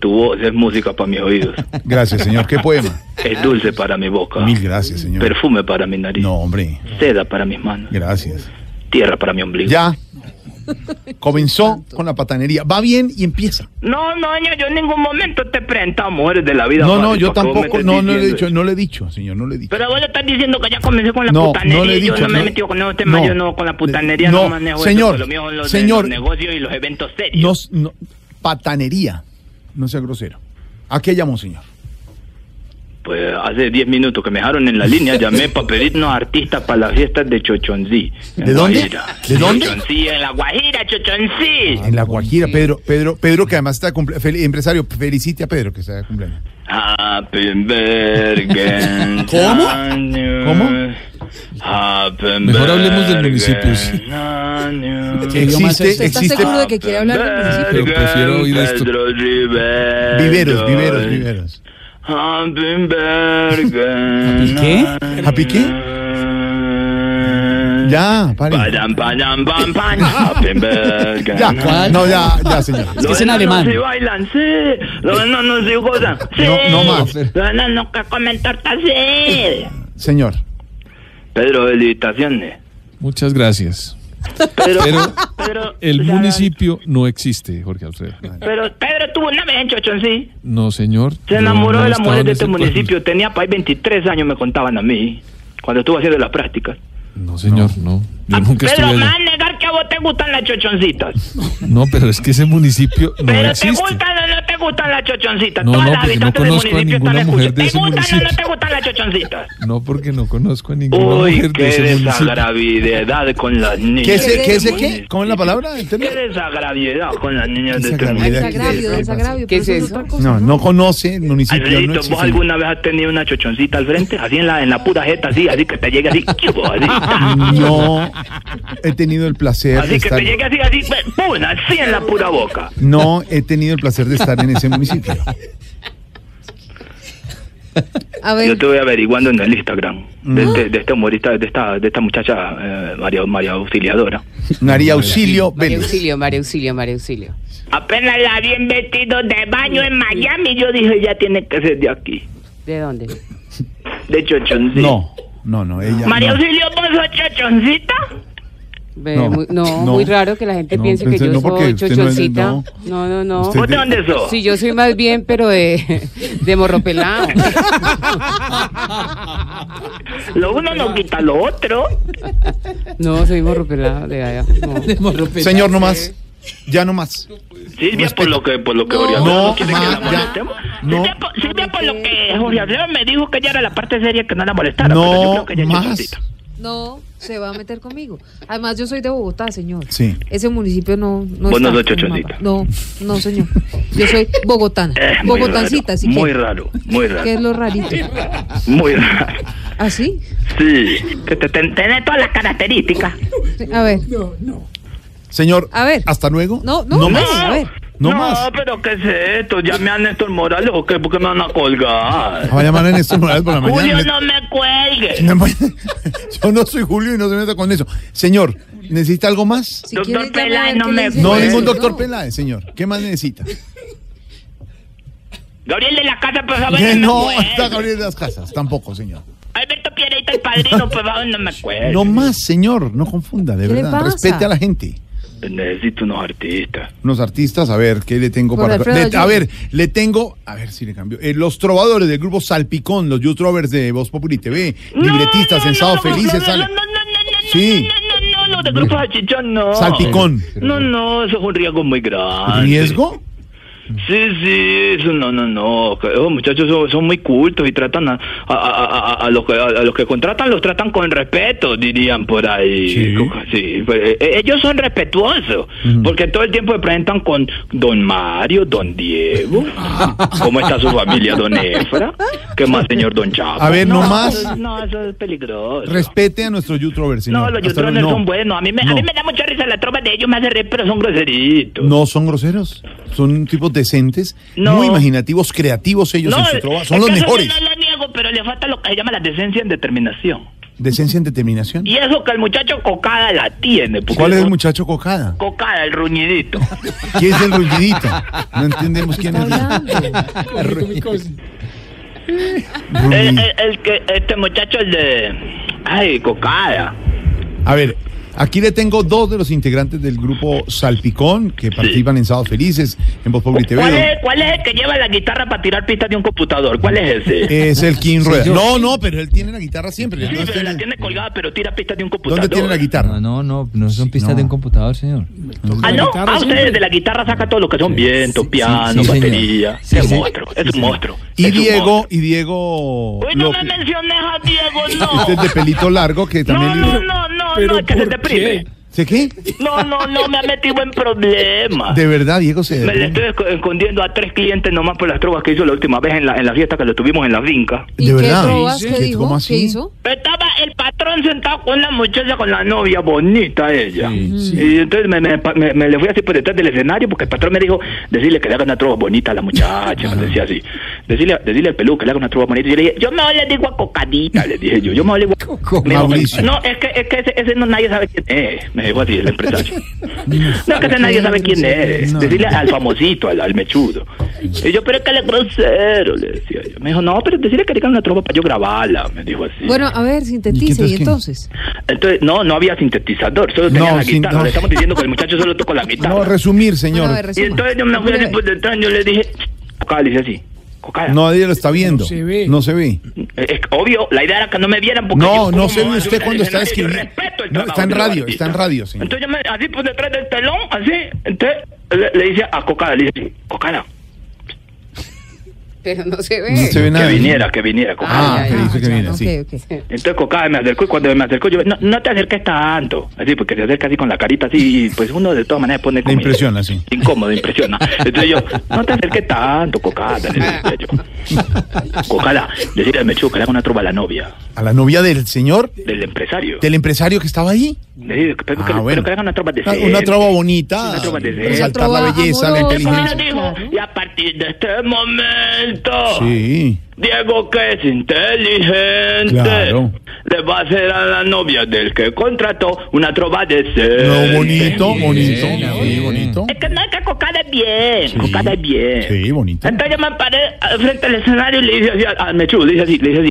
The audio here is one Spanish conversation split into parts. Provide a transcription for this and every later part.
Tu voz es música para mis oídos. Gracias, señor. ¿Qué poema? Es dulce para mi boca. Mil gracias, señor. Perfume para mi nariz. No, hombre. Seda para mis manos. Gracias. Tierra para mi ombligo. Ya. Comenzó con la patanería. Va bien y empieza. No, no, yo, yo en ningún momento te he presentado mujeres de la vida. No, no, yo vos me tampoco. No, no le he diciendo dicho, eso. no le he dicho, señor, no le he dicho. Pero vos le estás diciendo que ya comencé con la No, putanería. no le he yo dicho, no me he no. metido con esos temas. No. Yo no, con la putanería No, no, manejo eso, señor, lo mío son los, de señor. los negocios y los eventos serios. No, no, patanería. No sea grosero. ¿A qué llamó, señor? Pues hace 10 minutos que me dejaron en la línea, llamé para pedirnos artistas para las fiestas de Chochonzí. ¿De dónde? Guajira. ¿De dónde? Chochoncí, en la Guajira, Chochoncí. En la Guajira, Pedro, Pedro, Pedro, que además está fel- empresario, felicite a Pedro que está de cumpleaños. ¿Cómo? ¿Cómo? Mejor hablemos del municipio, sí. Existe, ¿Está existe seguro de que quiere hablar del municipio? Pero prefiero oír esto. viveros, viveros, viveros. ¿Qué? ¿Happy qué? Ya, pare. Payam, payam, pam, pam. Happenbergen. Ya, no, ya, ya, señor. Es que es en alemán. enanos sí bailan, sí. Los enanos sí gozan. Sí. No, no más. Los enanos que comen tortas, sí. Señor. Pedro, felicitaciones. Muchas gracias. Pero, Pero Pedro, el o sea, municipio no existe, Jorge Alfredo. Pero Pedro tuvo una vez en Chochoncí. No, señor. Se enamoró no de mujeres en de este pueblo. municipio. Tenía para ahí 23 años, me contaban a mí. Cuando estuvo haciendo las prácticas. No, señor, no. Yo Ah, nunca Pedro, me vas a negar que a vos te gustan las chochoncitas. No, pero es que ese municipio no Pero te existe. gustan o no te gustan las chochoncitas. No, Todas no, las porque no habitantes del conozco a municipio ninguna están mujer de escuchando. ese ¿Te gustan o no municipio. te gustan las chochoncitas? No, porque no conozco a ninguna Uy, mujer de qué ese municipio. desagraviedad con las niñas. ¿Qué es, de qué este es, qué? ¿Cómo es la palabra? Qué desagraviedad con las niñas de este Desagraviedad. municipio. Desagravio, desagravio. ¿Qué pero es eso eso? otra cosa, No, no conoce el municipio. Alfredito, no ¿vos existe. alguna vez has tenido una chochoncita al frente? Así en la, en la pura jeta, así, así que te llegue así, chupo, así, ta. No he tenido el placer de así que estar. te llegue así, así, pum, así en la pura boca. No he tenido el placer de estar en ese municipio. A Yo ver, te voy averiguando en el Instagram de, Mm. este, de este humorista, de esta, de esta muchacha eh, María, María Auxiliadora. María Auxilio María Vélez. Auxilio, María Auxilio, María Auxilio. Apenas la vi en vestido de baño en Miami, yo dije, ya tiene que ser de aquí, ¿De dónde? de Chochoncí. No, no, no, ella. María no. Auxilio, ¿vos sos chochoncita? No, muy, no, no. muy raro que la gente No, piense que yo soy chochoncita. no. No, no, no. Usted- ¿Vos de dónde sos? Sí, yo soy más bien, pero de, de morro pelado. Lo uno no quita lo otro. No, soy morro pelado de allá. No. Señor, no más. Ya no más. Silvia, por lo que, por lo que No. Jorge Alfredo No, quiere que ma, la ya. molestemos. No. Silvia, por, Silvia, por lo que Jorge Alfredo me dijo que ella era la parte seria que no la molestara. pero yo No creo que ella es más. No, se va a meter conmigo. Además, yo soy de Bogotá, señor. Sí. Ese municipio no, no Vos no. No, no, señor. Yo soy bogotana. Eh, Bogotancita, si Muy raro, muy raro. ¿Qué es lo rarito? Muy raro. ¿Así? Sí, que te, tenés todas las características. A ver. Señor, A ver. hasta luego. No, no, no no, a ver. No más. pero ¿qué es esto? Llame a Néstor Morales o qué, porque me van a colgar. Va a llamar a Néstor Morales por la mañana. Julio, no me cuelgue. voy- Yo no soy Julio y no se meta con eso. Señor, ¿necesita algo más? Si Doctor a Peláez, no me- No, Pues, ningún doctor ¿no? Peláez, señor. ¿Qué más necesita? Gabriel de la Casa, por favor, Que no no me está. Gabriel de las Casas, tampoco, señor. Alberto Pierita, el padrino, favor, no me cuelgue. No más, señor, no confunda, de ¿Qué le verdad. pasa? Respete a la gente. Necesito unos artistas. Unos artistas, a ver, ¿qué le tengo para... Le- a ver, le tengo... A ver si le cambio. Eh, los trovadores del grupo Salpicón, los youtubers de Voz Populi TV, libretistas, Felices, no, sale... No, no, no, no, Sí. no, no, no, no, de grupo Salchichón no. Salpicón. No, no, eso es un riesgo muy grande. ¿Riesgo? Sí, sí, eso no, no, no. Esos muchachos son, son muy cultos y tratan a, a, a, a- a los que, a, los que contratan, los tratan con respeto, dirían por ahí. Sí. Sí, pues, eh, ellos son respetuosos, porque todo el tiempo se presentan con Don Mario, Don Diego. ¿Cómo está su familia, Don Efra? ¿Qué más, señor Don Chapo? A ver, no más. eso- No, eso es peligroso. Respete a nuestros youtubers. No, los youtubers son buenos. A mí, me, No. a mí me da mucha risa la trova de ellos, me hace reír, pero son groseritos. No son groseros, son tipos decentes, No. muy imaginativos, creativos ellos en su trova. Son los mejores. yo no lo niego, pero le falta lo que se llama la decencia en determinación. Decencia en determinación. Y eso que el muchacho cocada la tiene. porque ¿Cuál es el muchacho cocada? Cocada, el ruñidito. ¿Quién es el rullidito? No entendemos quién es. el- el que, este muchacho, el de. Ay, cocada. A ver, aquí le tengo dos de los integrantes del grupo Salpicón que participan en Sábados Felices en Voz Populi TV. ¿Cuál es, ¿Cuál es el que lleva la guitarra para tirar pistas de un computador? ¿Cuál es ese? Es el King Rueda. No, no, pero él tiene la guitarra siempre. Sí, No pero la tiene- tiene colgada, pero tira pistas de un computador. ¿Dónde tiene la guitarra? No, no, no, no son pistas no. de un computador, señor. Ah, no. Ah, ustedes de la guitarra saca todo lo que son vientos, piano, batería. Sí, es un sí. monstruo, es un monstruo. Y Diego, y Diego. Uy, no me menciones a Diego, no. Este es de pelito largo que No, también. no, no, no, no, es que se deprime. ¿Se qué? No, no, no, me ha metido en problemas. De verdad, Diego se. Me le estoy esco- escondiendo a tres clientes nomás por las trovas que hizo la última vez en la, en la fiesta que lo tuvimos en la finca. ¿Y ¿De qué verdad? ¿Qué ¿Qué- dijo? cómo ¿Qué así? hizo? Estaba el patrón sentado con la muchacha, con la novia, bonita ella. Sí, Y entonces me, me, me- me le fui así por detrás del escenario porque el patrón me dijo, decirle que le haga una trova bonita a la muchacha, me decía así. Decirle, decirle al que le haga una trova bonita. Y yo le dije, yo mejor le digo a cocadita, le dije yo. Yo mejor le digo a... No, es que, es que ese, ese no nadie sabe quién es. Me dijo así el empresario. No, es que ese nadie sabe quién es. No. Decirle al famosito, al, al mechudo. Y yo, pero es que él es grosero, le decía yo. Me dijo, no, pero decirle que le haga una trova para yo grabarla, me dijo así. Bueno, a ver, sintetice. entonces ¿Y entonces? Entonces, no, no había sintetizador, solo tenía No, la guitarra. no. Le estamos diciendo que el muchacho solo tocó la guitarra. No, resumir, señor. Bueno, ver, y entonces yo me fui por detrás, yo le dije, cocada, le hice así, cocada. No, nadie lo está viendo. No se ve. Es que, obvio, la idea era que no me vieran porque No, yo no se ve usted cuando está escribiendo. yo respeto el No, está en radio, está en radio, señor. Entonces yo me, así por detrás del telón, así, entonces le, le dice a Cocada, le dice, Cocada, Pero no se ve. No se ve nada. que viniera, que viniera, Cocada. Ah, Ah, que que viene, sí. Entonces Cocada me acercó y cuando me acercó yo, no, no te acerques tanto, así, porque se acerca así con la carita así, y pues uno de todas maneras pone como... impresiona, sí. Incómodo, impresiona. Entonces yo, no te acerques tanto, Cocada, le decía yo. Cocada, decirle al mechudo que le haga una trova a la novia A la novia del señor, del empresario. del empresario que estaba ahí. Pero, Ah, que- pero bueno. que le haga una trova de Una, una trova bonita. Una trova de Resaltar la belleza, la inteligencia. y a partir de este momento, Sí. Diego que es inteligente, Claro. le va a hacer a la novia del que contrató una trova de ser. No, bonito, Bien, bonito. Sí, bonito. Es que no es que Cocada es bien, Sí. Cocada es bien. Sí, bonito. Entonces yo me paré al frente del escenario y le dije así al Mechu, le dije así, le dije así,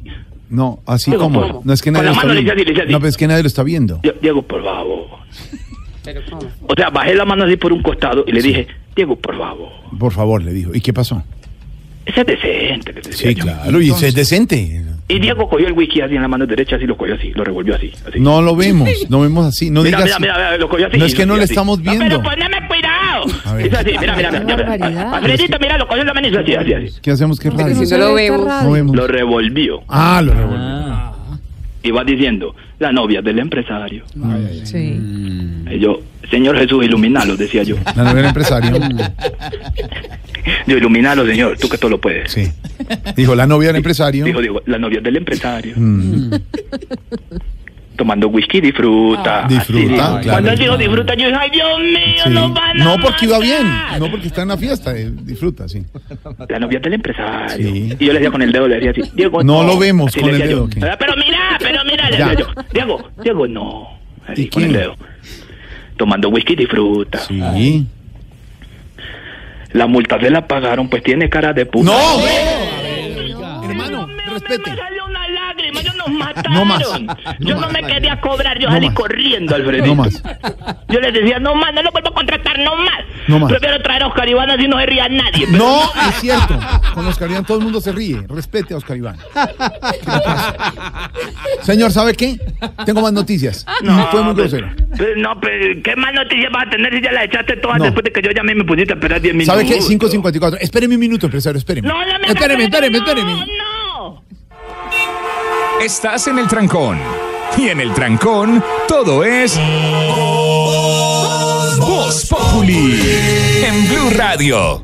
No, así Digo, como. ¿cómo? No es que nadie lo está mano le hice viendo. así, así. No, pero es que nadie lo está viendo. "Die- Diego, por favor. Pero ¿cómo? O sea, bajé la mano así por un costado y le dije, Diego, por favor. Por favor, le dijo. ¿Y qué pasó? Ese es decente, le decía Sí, yo. claro. Y es decente. Y Diego cogió el whisky así en la mano derecha, así lo cogió así, lo revolvió así. así. No lo vemos, no vemos así. No mira, digas. mira, mira, mira, lo cogió así. No es que no lo le así. estamos No, viendo. pero poneme cuidado. A ver. Hizo así, mira, mira, mira. Qué barbaridad. Alfredito, mira, lo cogió en la mano y hizo así, así, así. ¿Qué hacemos? Qué raro. si se no lo vemos. Lo revolvió. Ah, lo revolvió. Y va diciendo, la novia del empresario. Sí. Y yo, Señor Jesús, iluminalo, decía yo. La novia del empresario. Yo, iluminalo, Señor, tú que todo lo puedes. Sí. Dijo la novia del empresario. Dijo, digo, la novia del empresario. Mm. Tomando whisky, disfruta. Disfruta, Así claro. Cuando él dijo disfruta, yo dije, ay, Dios mío, Sí. no van a No porque iba bien, matar". no porque está en la fiesta, eh, disfruta, sí. La novia del empresario. Sí. Y yo le decía con el dedo, le decía así, Diego, No lo vemos Así con el dedo. "Ah, Pero mira, pero mira, le Ya. decía yo, Diego, Diego, no. Así, ¿Y con el dedo. Tomando whisky, disfruta. Sí. La multa se la pagaron, pues tiene cara de puta. ¡No! No. Hermano, respete. No más, yo no me quería cobrar, yo No salí más. corriendo, Alfredito. No más. Yo les decía, no más, no lo vuelvo a contratar, no más. No más. Prefiero traer a Oscar Iván así no se ría nadie. pero No, es cierto. Con Oscar Iván todo el mundo se ríe. Respete a Oscar Iván. Señor, ¿sabe qué? Tengo más noticias. No, Fue muy pero- grosero. pero no, pero ¿qué más noticias vas a tener si ya las echaste todas No. después de que yo llamé y me pusiste a esperar 10 minutos? ¿Sabe qué? 5.54. Espéreme un minuto, empresario, espéreme. No, no me Espéreme, espéreme, espéreme. No, Estás en el trancón. Y en el trancón, todo es. Voz Populi. En Blue Radio.